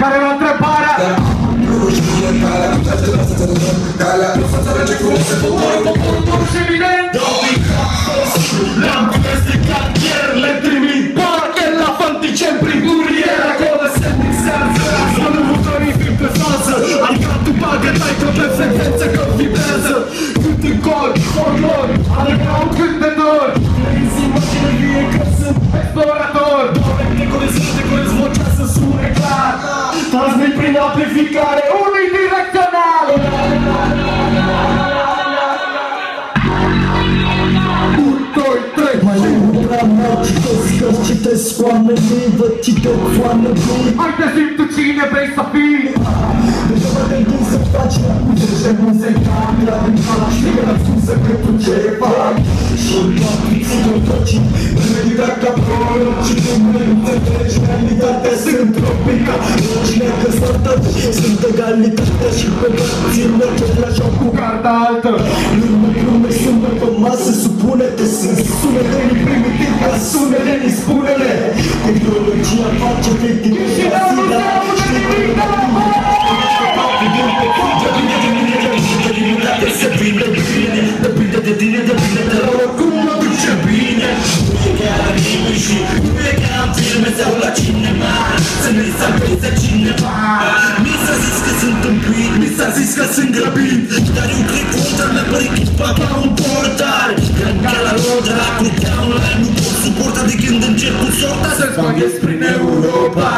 Care era întrebarea? Și evident Le-am prins de cartier Le trimit parchet la fanticen Prin curier Acolo se mixează Sunt următorii film pe fază Adică tu bagă tai pe frecvență că vibrează amplificare unidirecțional Doi, trei, Mai mult prea mult citesc cărți, citesc oamenii Văd citesc oamenii Hai te simt tu cine vrei să fii? Deja mă gândesc să faci Deja nu se cam La din hala știi că n-am spus să cred tu ce fac Și la pixul de toci Realitatea ca proră Și tu nu înțelegi Sunt egalitatea și pe bărții merge la joc cu Carta altă. Lume, lume, sunt pe masă, supune-te Sunt sunete primitiv ca sunele spune-le. Tehnologia face victime Și la nu se aude nimic de la Se prinde bine, depinde de tine, depinde de la oricum mă duce bine Nu e chiar anime și nu e chiar în filme sau la cinema Să ne salveze sunt împit, mi s-a zis că sunt grăbit Dar eu cred că ultra mi-a părut papa un portar Când ca la rodă, la cu online Nu pot suporta de când încep cu sorta Să-ți Spagheți prin Europa